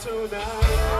tonight.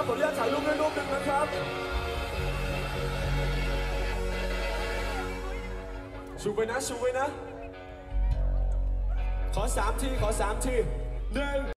ับขออนุญาตถ่ายรูปด้วยรูปหนึ่งนะครับ ชูไว้นะ ชูไว้นะ ขอสามที ขอสามทีหนึ่ง